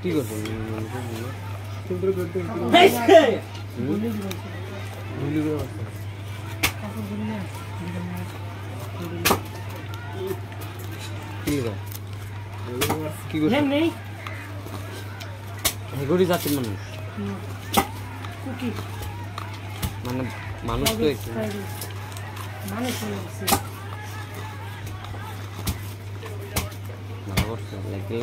কি করছেন সুন্দর করতে ভুলি করে বসছেন। কি রে? কি করছেন নেই। হেগুড়ি জাতির মানুষ। মানে মানুষ তো মানুষ লাইক এই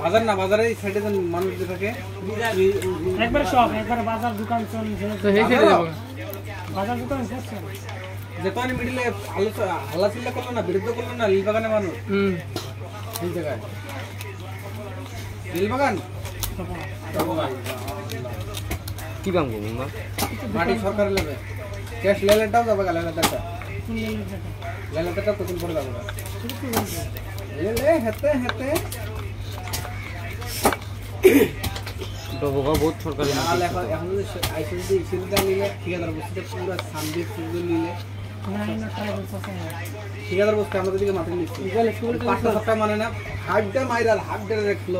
বাজার না বাজারে এই সাইডে যেন মানুষ যে থাকে একবারে সব একবারে বাজার দোকান চল তো সেই সাইডে যাবো বাজার দোকান করছে যে তো মিডিলে আলোচনা হাল্লা চিল্লা করলো না বিরুদ্ধ করলো না লীলবাগানে মানুষ হুম সেই জায়গায় লীলবাগান কি ভাঙবো মামা মাটি সরকারের লেবে ক্যাশ লেলেটাও যাবে গা লেলেটাটা শুনলেন যেটা লেলেটাটা কতদিন পরে যাবে গা লেলে হেতে হেতে ডবকা বহুত সরকারি আর এখন এখন যদি আইসি যদি নিলে ঠিকাদার বস্তুতে পুরো সামনে সুন্দর নিলে। ঠিকাদার বস্তু আমাদের দিকে মাটি নিচ্ছি। পাঁচটা সাতটা মানে না হাফটা মাইরাল হাফ ডে রাখল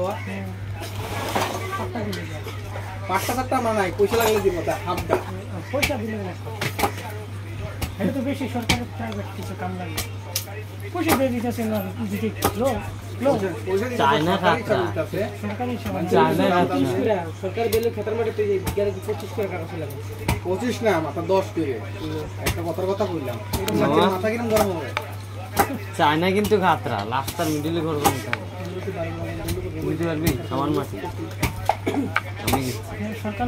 পাঁচটা সাতটা মানায় পয়সা লাগলে দিব তা হাফটা পয়সা দিলে এটা তো বেশি সরকারের প্রাইভেট কিছু কাম লাগে। পয়সা দিয়ে দিতেছে না দিতে লো লো পয়সা দিতে চায় না সরকারি খাতা। চালুটাছে। সরকারি সমান চায় না খাতা। সরকার দিলে খেতার মাঠে পেয়ে যায় পঁচিশ করে কাগজ লাগে পঁচিশ না মাথা দশ করে। একটা কথার কথা বললাম। মাথা কিরম গরম হবে? চায়না কিন্তু খাতরা লাস্টার মিডিলে ঘর বানাতে হবে বুঝতে পারবি? আমার মাটি। আমি সরকার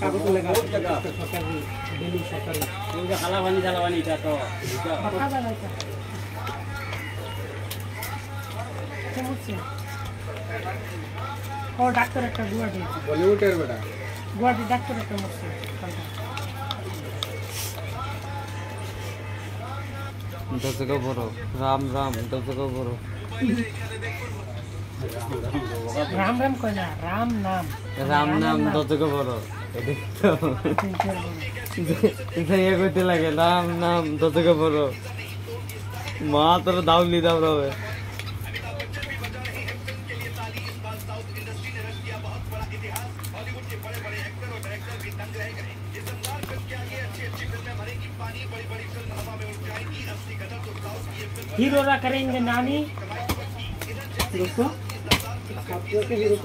কাগজ লেখা আছে, সরকারি বেলু সরকারি। বাতা যায় না এটা। কেমন হচ্ছে? ও ডাক্তার একটা গুয়াহাটি বলিউডের বেটা। গুয়াহাটি ডাক্তার একটা মরছে। কালকে। বড়। রাম রাম বড়। রাম রাম কয় না রাম নাম। রাম নাম দশকা বড়। দেখতো তিনটার বড়। ইয়ে করতে লাগে রাম নাম দশকা বড় মা তোর দাউলি দাও রবে हीरोरा करेंगे नानी दोस्तों आप लोग के hero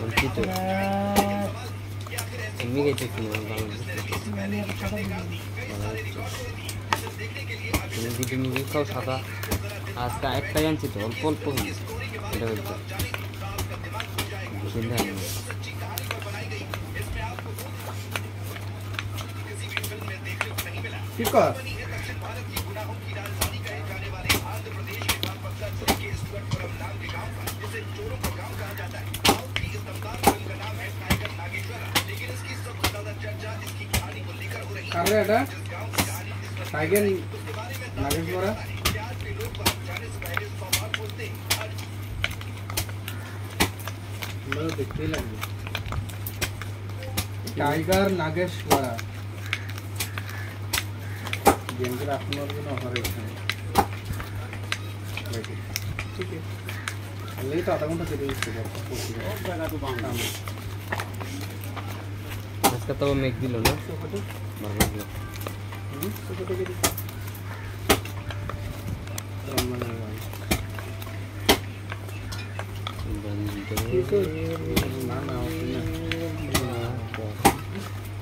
Orquito. Miguel te como un balón. তুমি যদি মুরগি খাও সাদা আজকে একটাই আনছি তো অল্প অল্প এটা বলতো বুঝলেন আমি ঠিক আছে কারে এটা টাইগার নাগেশ বড়া। দেখতেই লাগবে। টাইগার নাগেশ বড়া। গেমটা আপনার জন্য অফার এখানে ঠিক আছে তো আধা ঘণ্টা কেটে দিচ্ছে আজকে তো মেঘ দিল না। ভালো লাগল না না না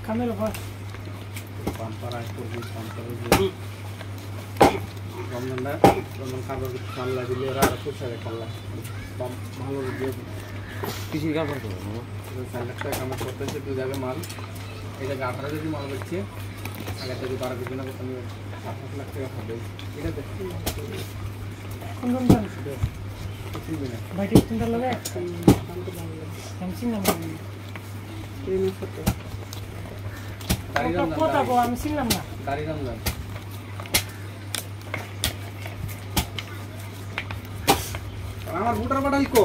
কামেল ঘর পাম্পার করবি পাম্পার রমজানটা রমজান কাপড় চাল্লা দিলে ওরা আরও খুব সারে কাল্লা ভালো দিয়ে কৃষির কাপড় করব মামা চার লাখ টাকা কামাই করতেছে জায়গায় আঠারো কেজি মাল বেচছে আগে যদি বারো কেজি না করতাম সাত আট লাখ টাকা হবে। আমি চিনলাম না। রমজান আমি আর আমার বুটার বাটাল কো?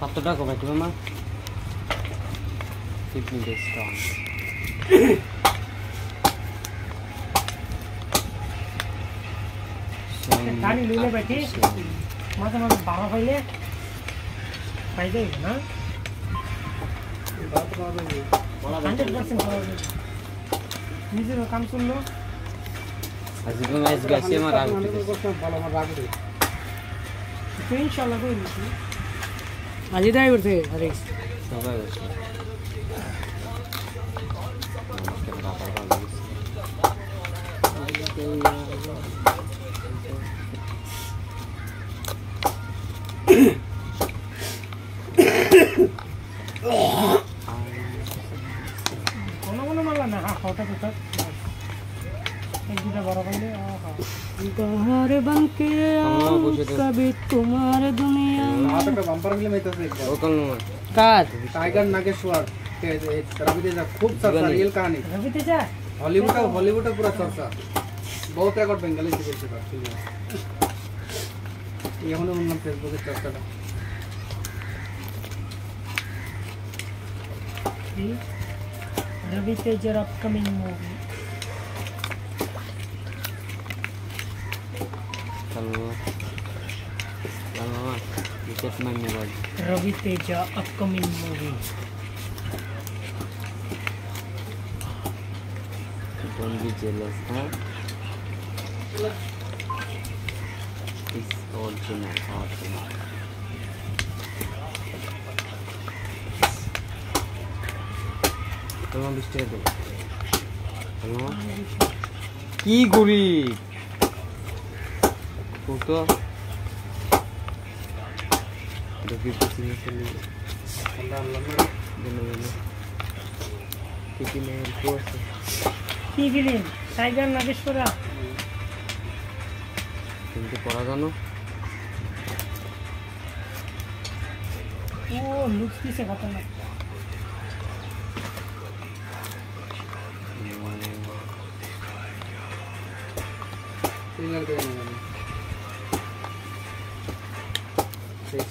কত টাকা ভাই তোমার মা। ফিফটিন ডেজ গাড়ি লইলে বাইটি মাঝে মাঝে বারো হইলে পাই যাই না? হান্ড্রেড পার্সেন্ট নিজেরও কাম করল আজকে ম্যাচ গেছে আমার ভালো আমার রাগ উঠে তো ইনশাল্লাহ করে দিচ্ছি అజయ్ డ్రైవర్ సే అరే కొనగొన మళ్ళా హోటల్ गहर बन के कभी तुम्हारे दुनिया रवि तेजा खूब रियल कहानी। हॉलीवुड हॉलीवुड पूरा चर्चा बहुत रिकॉर्ड बंगाली से चर्चा फ़िल्म ये हमने उनका फेसबुक पे चर्चा था। Ravi Teja upcoming movie Ravi Teja upcoming movie Don't be jealous, huh? It's all channel, all channel. Come on, be straight. Come on. Ki guri. অল্প আছে কি ফিলিম টাইগার নাগেশ্বরা কিন্তু পড়া জানো ও লুক পিছে খতরনাক সিঙ্গার করে না জানি সেই শ্লোক দিচ্ছে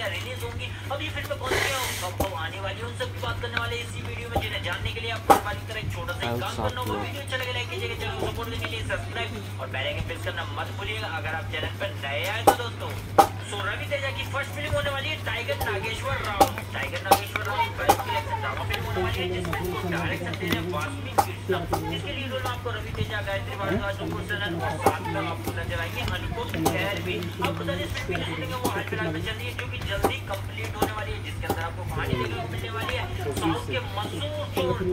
इंडिया रिलीज़ होंगी। अब ये फ़िल्में कौन सी हैं कब कब आने वाली है उन सब की बात करने वाले इसी वीडियो में जिन्हें जानने के लिए आपको हमारी तरह एक छोटा सा काम करना होगा। वीडियो अच्छा लगे लाइक कीजिएगा चैनल को सपोर्ट करने के लिए सब्सक्राइब और बेल आइकन प्रेस करना मत भूलिएगा अगर आप चैनल पर नए आए तो दोस्तों सो रवि तेजा की फ़र्स्ट फ़िल्म होने वाली है टाइगर नागेश्वर राव टाइगर नागेश्वर राव एक बेस्ट कलेक्शन ड्रामा फ़िल्म होने वाली रवि तेजा आपको नज़र आएँगे वो में चल रही है जिसके अंदर आपको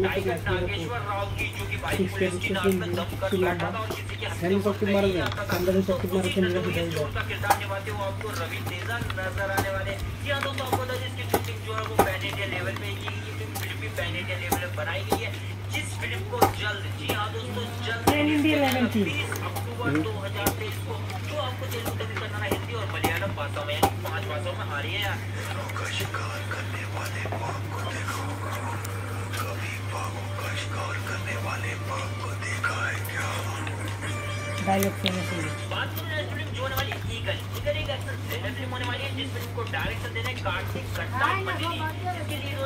टाइगर नागेश्वर राव की जो कि बाइक की में दम कर बैठा था और किसी के हत्या का किरदार निभाते हुए रवि तेजा नज़र आने वाले आपको लेवल पे पहले के लेवल बनाई गई है। जिस फ़िल्म को जल्द जी हाँ दोस्तों जल्द बीस अक्टूबर दो हज़ार तेईस को जो आपको तेलुगु तमिल कन्नड़ा हिंदी और मलयालम भाषाओं में। पाँच भाषाओं में आ रही है का क्या बात तो फ़िल्म जो होने वाली ईगल ईगल एक एक्शन फ़िल्म होने वाली है जिस फ़िल्म को डायरेक्शन देने कार्तिक कट्टा